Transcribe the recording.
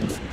you